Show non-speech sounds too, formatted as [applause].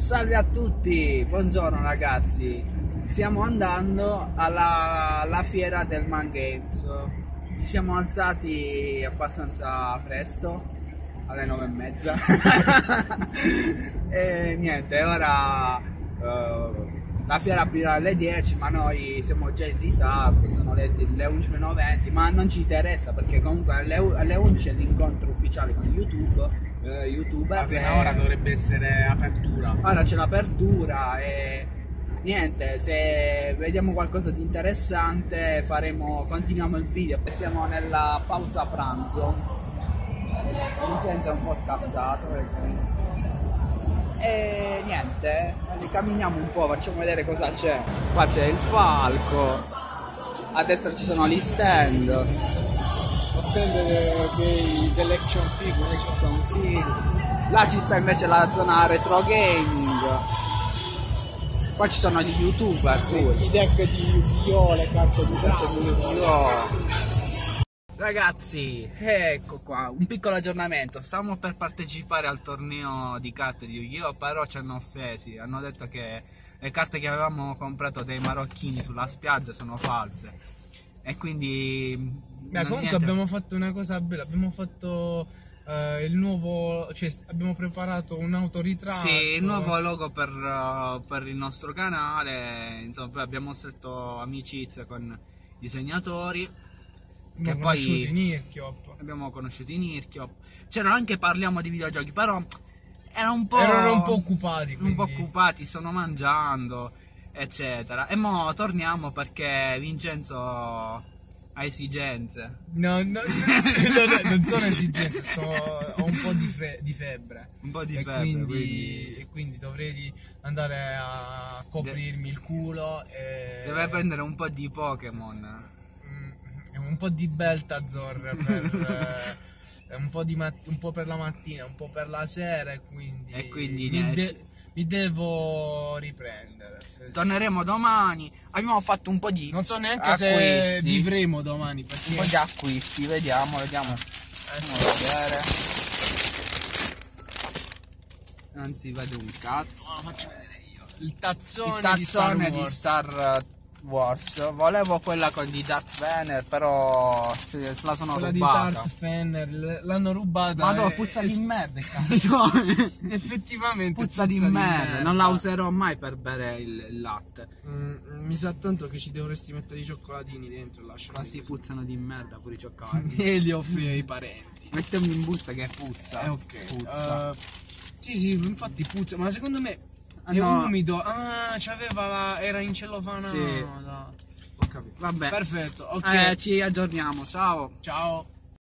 Salve a tutti, buongiorno ragazzi. Stiamo andando alla, alla fiera del Man Games. Ci siamo alzati abbastanza presto, alle nove e mezza. [laughs] e niente, ora eh, la fiera aprirà alle 10, ma noi siamo già in ritardo, sono le, le 11.20, ma non ci interessa perché comunque alle, alle 11 è l'incontro ufficiale con YouTube eh, youtuber. Appena ora dovrebbe essere apertura. Ora c'è l'apertura e niente, se vediamo qualcosa di interessante faremo, continuiamo il video. Siamo nella pausa pranzo. Vincenzo è un po' scazzato. E niente, camminiamo un po', facciamo vedere cosa c'è. Qua c'è il palco, a destra ci sono gli stand lo stand dei, dell'action figure, action figure. Là ci sta invece la zona retro gaming. Qua ci sono gli youtuber pure. I deck di Yu-Gi-Oh! le carte di Yu-Gi-Oh! Ragazzi, ecco qua, un piccolo aggiornamento. Stiamo per partecipare al torneo di carte di Yu-Gi-Oh! Però ci hanno offesi. Hanno detto che le carte che avevamo comprato dei marocchini sulla spiaggia sono false. E quindi Beh, comunque niente. abbiamo fatto una cosa bella, abbiamo fatto uh, il nuovo, cioè abbiamo preparato un autoritratto. Sì, il nuovo logo per, uh, per il nostro canale, insomma abbiamo stretto amicizia con i disegnatori. Abbiamo che poi in Irchiop. Abbiamo conosciuto in Irchiop. C'erano anche parliamo di videogiochi, però erano un po', erano un po' occupati. Quindi. Un po' occupati, stanno mangiando, eccetera. E mo torniamo perché Vincenzo ha esigenze. No, no, [laughs] non, non sono esigenze, sto, ho un po' di, fe, di, febbre. Un po' di e febbre. Quindi, quindi... E quindi dovrei andare a coprirmi De... il culo. E... Deve prendere un po' di Pokémon. Mm, un po' di Beltazor per... eh, un, po un, po per la mattina, un po' per la sera e quindi, e quindi mi, de mi devo riprendere. Torneremo domani. Abbiamo fatto un po' di. Non so neanche acquisti. se vivremo domani. Perché... Un po' di acquisti, vediamo, vediamo. Vedere. Non si vede un cazzo. No, faccio vedere io. Il tazzone, Il tazzone di Star, di Star Wars. Volevo quella con di Darth Vader, però se, se la sono quella rubata. di Darth Vader l'hanno rubata. Ma [laughs] no, puzza di merda. Effettivamente puzza, puzza di, di merda. merda. Non la userò mai per bere il, il latte. Mm, mi sa tanto che ci dovresti mettere i cioccolatini dentro Ma si così. puzzano di merda pure i cioccolati. [laughs] e li offri ai parenti. Mettiamo in busta che puzza. Eh, ok. Puzza. Uh, sì, sì, infatti puzza, ma secondo me è no. umido. Ah, c'aveva la... era in cellofana. Sì. Ho capito. Vabbè. Perfetto, ok. Eh, ci aggiorniamo. Ciao. Ciao.